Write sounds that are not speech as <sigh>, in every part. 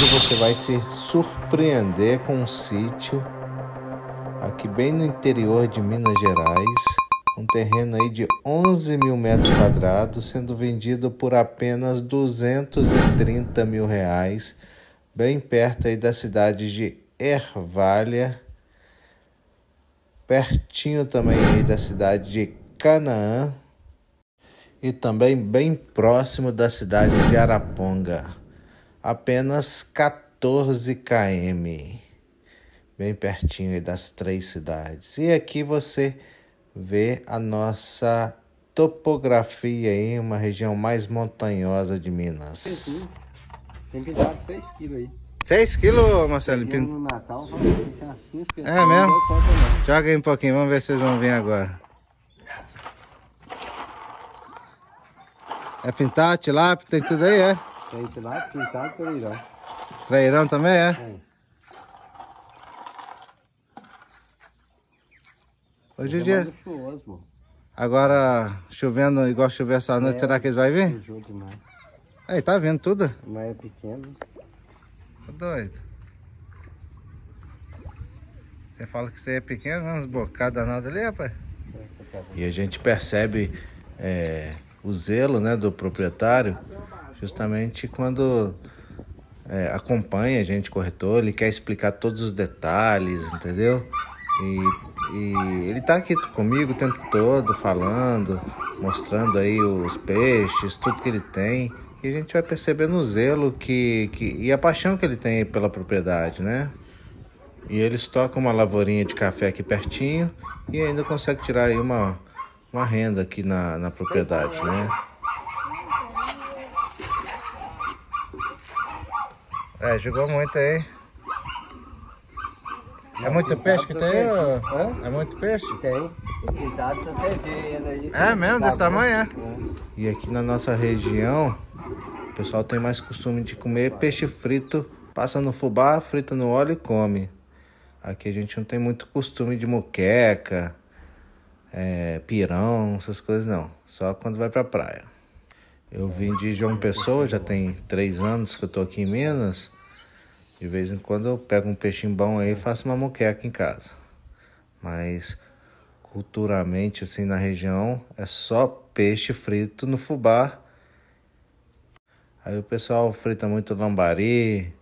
Hoje você vai se surpreender com um sítio aqui bem no interior de Minas Gerais, um terreno aí de 11 mil metros quadrados, sendo vendido por apenas 230 mil reais, bem perto aí da cidade de Ervalha, pertinho também aí da cidade de Canaã e também bem próximo da cidade de Araponga, apenas 14 km, bem pertinho aí das três cidades. E aqui você vê a nossa topografia aí, uma região mais montanhosa de Minas. Tem pintado 6 quilos aí. 6 quilos, Marcelo? Pin... no Natal, assim. É mesmo? Joga aí um pouquinho, vamos ver se vocês vão vir agora. É pintado, tilápia, tem tudo aí, é? Esse lá, pintado, trairão. Trairão também, é? Tem. Hoje em É dia, agora chovendo igual choveu essa noite, É. será que eles vão vir? Aí, tá vendo tudo? Mas é pequeno. Tá doido. Você fala que você é pequeno, umas bocadas danadas ali, rapaz. E a gente percebe é, o zelo né, do proprietário justamente quando é, acompanha a gente, corretor, ele quer explicar todos os detalhes, entendeu? E, e ele tá aqui comigo o tempo todo, falando, mostrando aí os peixes, tudo que ele tem. E a gente vai percebendo o zelo que, que, e a paixão que ele tem pela propriedade, né? E eles tocam uma lavourinha de café aqui pertinho e ainda consegue tirar aí uma, uma renda aqui na, na propriedade, né? É, jogou muito aí. É muito peixe que tem? Hã? É muito peixe? Tem. O pintado, se você vê aí. É mesmo, desse tá tamanho, é? bom. E aqui na nossa região, o pessoal tem mais costume de comer peixe frito, passa no fubá, frita no óleo e come. Aqui a gente não tem muito costume de moqueca, é, pirão, essas coisas não. Só quando vai pra praia. Eu vim de João Pessoa, já tem três anos que eu tô aqui em Minas. De vez em quando eu pego um peixinho bom aí e faço uma moqueca em casa. Mas culturalmente, assim, na região, é só peixe frito no fubá. Aí o pessoal frita muito lambari,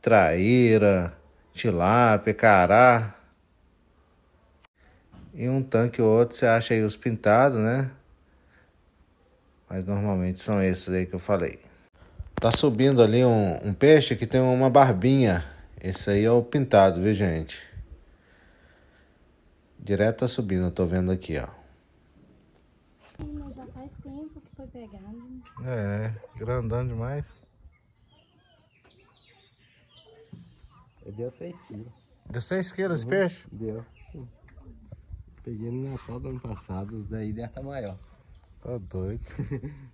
traíra, tilápia, cará. E um tanque ou outro você acha aí os pintados, né? Mas normalmente são esses aí que eu falei. Tá subindo ali um, um peixe que tem uma barbinha. Esse aí é o pintado, viu, gente? Direto tá subindo, eu tô vendo aqui, ó. Mas já faz tempo que foi pegado. É, grandão demais. Ele deu 6 quilos. Deu 6 quilos esse peixe? Deu. Peguei no Natal do ano passado, os daí deve estar maior. Tá doido. <laughs>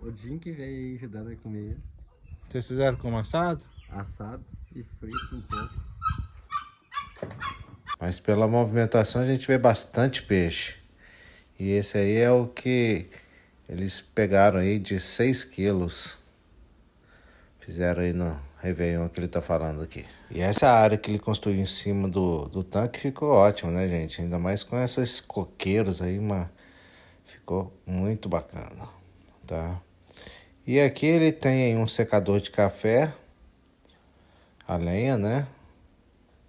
O Jim que veio aí ajudando a comer. Vocês fizeram como assado? Assado e frito um pouco. Mas pela movimentação a gente vê bastante peixe. E esse aí é o que eles pegaram aí de 6 quilos. Fizeram aí no Réveillon que ele tá falando aqui. E essa área que ele construiu em cima do, do tanque ficou ótimo, né, gente? Ainda mais com esses coqueiros aí, uma... ficou muito bacana, tá? E aqui ele tem um secador de café, a lenha, né?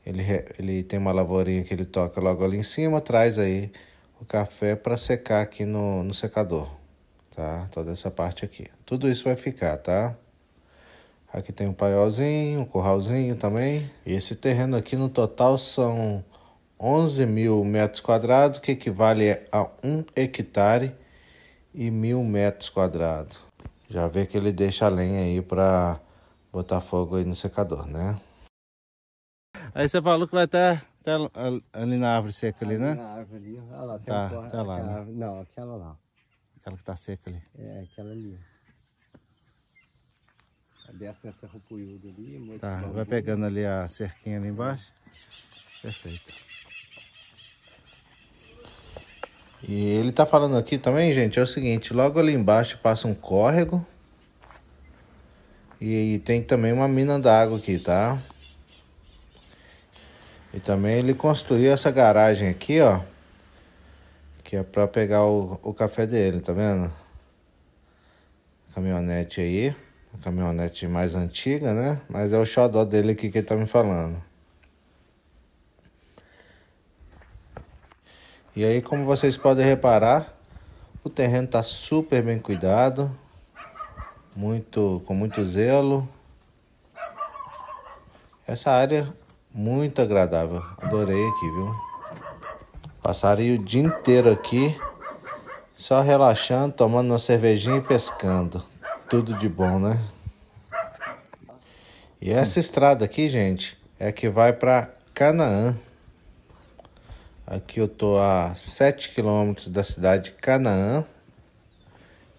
Ele, ele tem uma lavourinha que ele toca logo ali em cima, traz aí o café para secar aqui no, no secador, tá? Toda essa parte aqui. Tudo isso vai ficar, tá? Aqui tem um paiolzinho, um curralzinho também. E esse terreno aqui no total são 11 mil metros quadrados, que equivale a um hectare e mil metros quadrados. Já vê que ele deixa a lenha aí para botar fogo aí no secador, né? Aí você falou que vai estar ali na árvore seca ali, né? Na árvore ali, olha lá, tem Tá, um tá lá, aquela né? Não, aquela lá. Aquela que tá seca ali. É, aquela ali. A dessa nessa rupuiuda ali, Tá, vai pegando ali a cerquinha ali embaixo. Perfeito. E ele tá falando aqui também, gente, é o seguinte, logo ali embaixo passa um córrego. E, e tem também uma mina d'água aqui, tá? E também ele construiu essa garagem aqui, ó. Que é pra pegar o, o café dele, tá vendo? Caminhonete aí. Caminhonete mais antiga, né? Mas é o xodó dele aqui que ele tá me falando. E aí, como vocês podem reparar, o terreno tá super bem cuidado. Muito, com muito zelo. Essa área muito agradável. Adorei aqui, viu? Passaria o dia inteiro aqui, só relaxando, tomando uma cervejinha e pescando. Tudo de bom, né? E essa estrada aqui, gente, é que vai para Canaã. Aqui eu tô a 7 quilômetros da cidade de Canaã,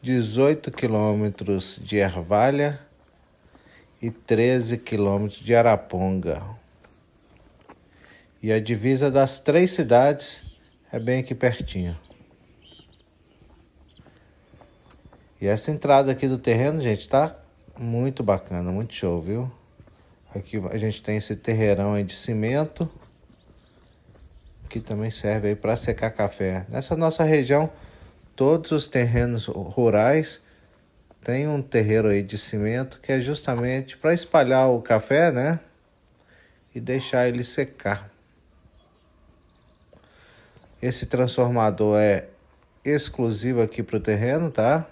18 quilômetros de Ervalha e 13 quilômetros de Araponga. E a divisa das três cidades é bem aqui pertinho. E essa entrada aqui do terreno, gente, tá muito bacana, muito show, viu? Aqui a gente tem esse terreirão aí de cimento, que também serve aí para secar café. Nessa nossa região, todos os terrenos rurais têm um terreiro aí de cimento que é justamente para espalhar o café, né? E deixar ele secar. Esse transformador é exclusivo aqui para o terreno, tá?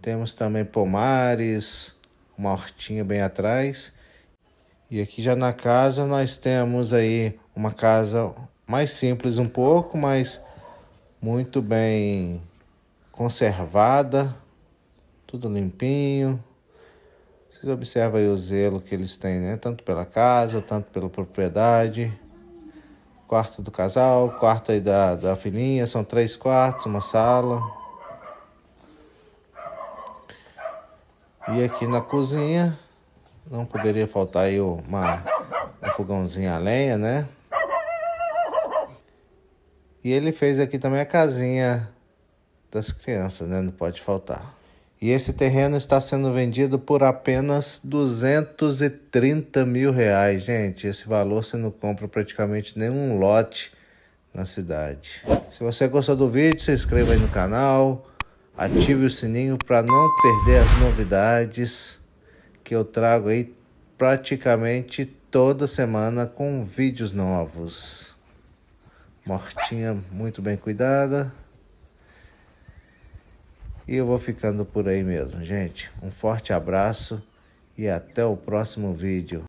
Temos também pomares, uma hortinha bem atrás. E aqui já na casa nós temos aí uma casa mais simples um pouco, mas muito bem conservada, tudo limpinho. Vocês observam aí o zelo que eles têm, né? Tanto pela casa, tanto pela propriedade quarto do casal, quarto aí da, da filhinha, são três quartos, uma sala. E aqui na cozinha, não poderia faltar aí uma, um fogãozinho a lenha, né? E ele fez aqui também a casinha das crianças, né? Não pode faltar. E esse terreno está sendo vendido por apenas 230 mil reais, gente. Esse valor você não compra praticamente nenhum lote na cidade. Se você gostou do vídeo, se inscreva aí no canal, ative o sininho para não perder as novidades que eu trago aí praticamente toda semana com vídeos novos. Mortinha muito bem cuidada. E eu vou ficando por aí mesmo, gente. Um forte abraço e até o próximo vídeo.